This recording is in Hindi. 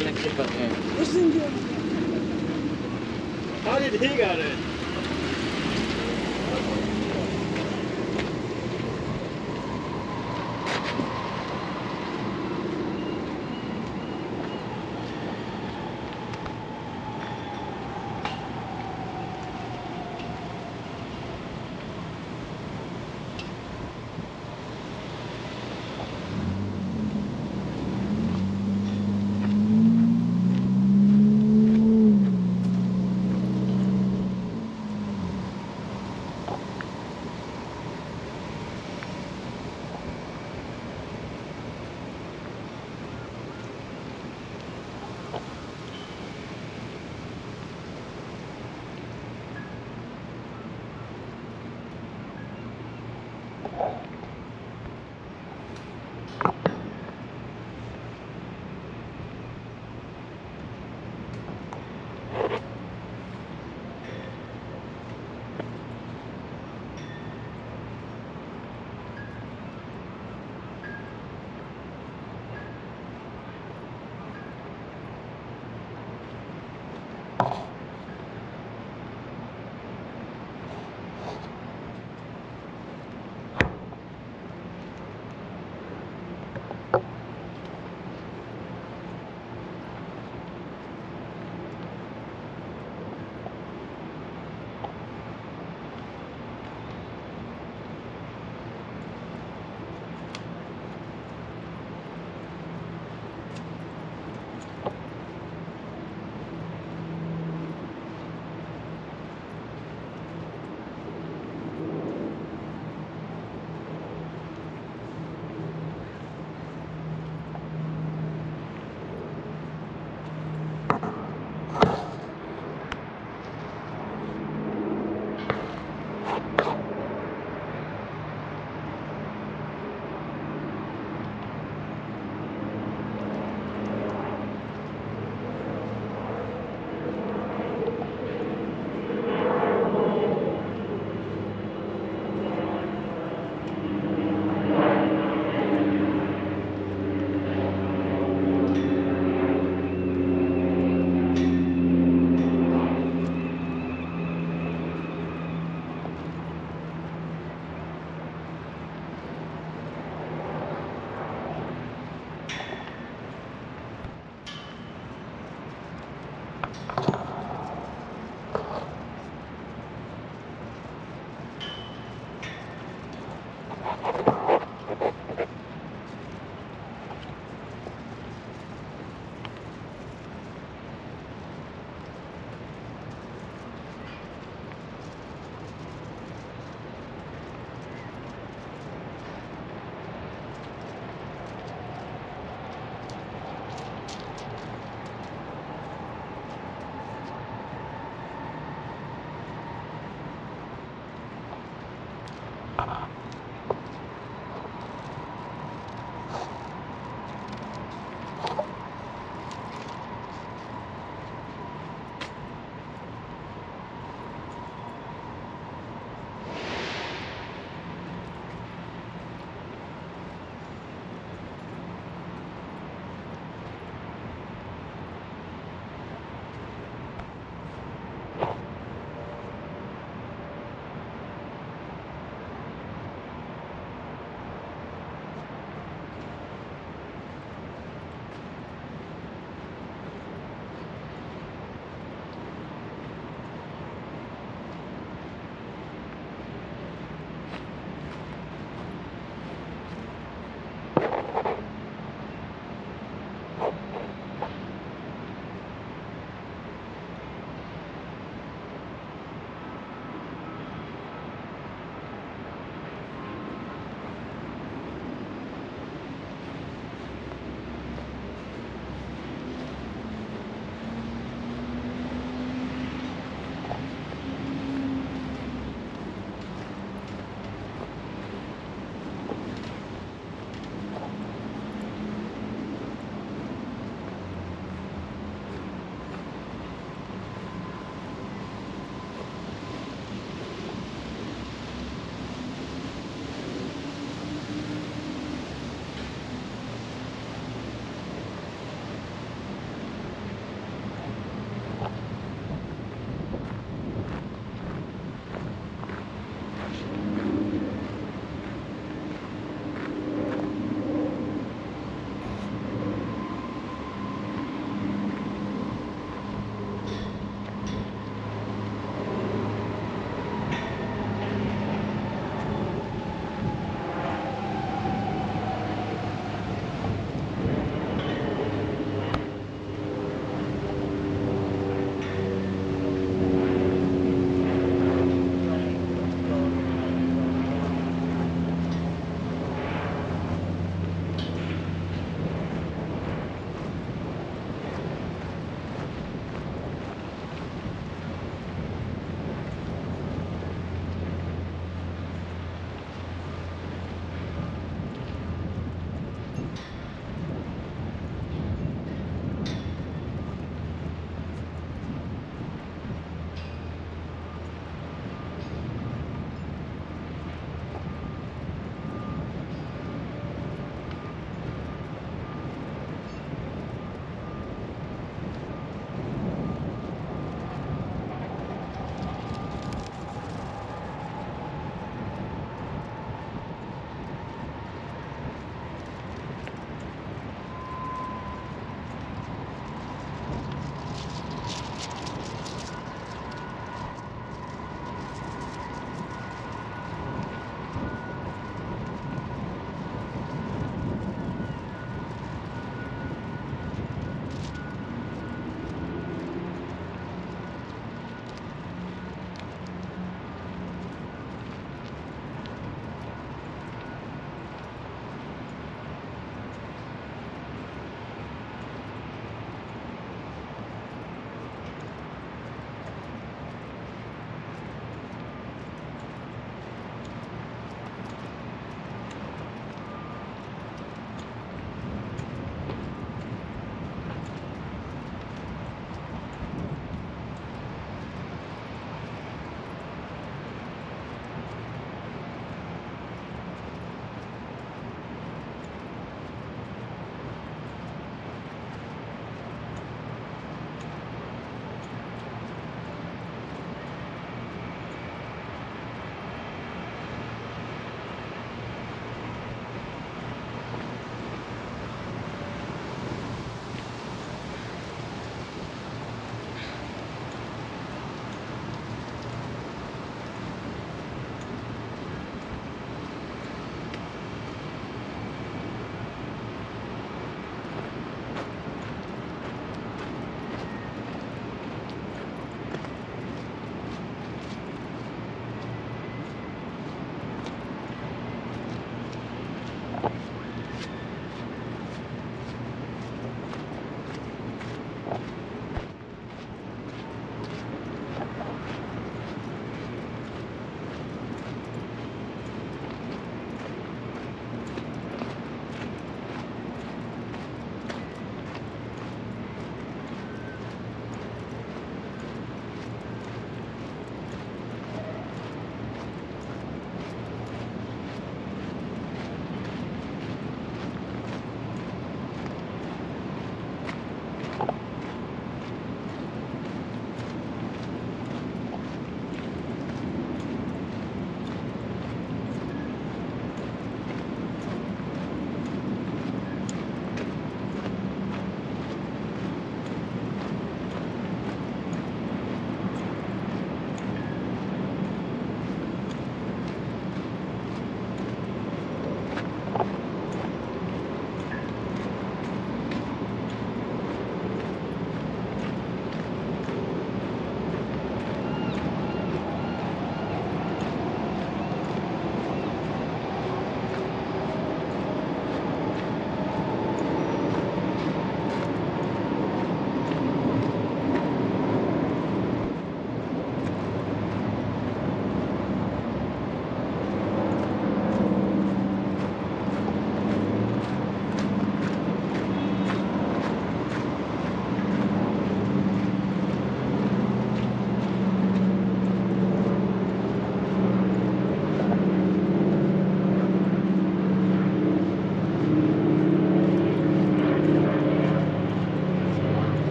निकालने के बगे उस दिन जो हाँ खाली ठीक आ रहे हैं।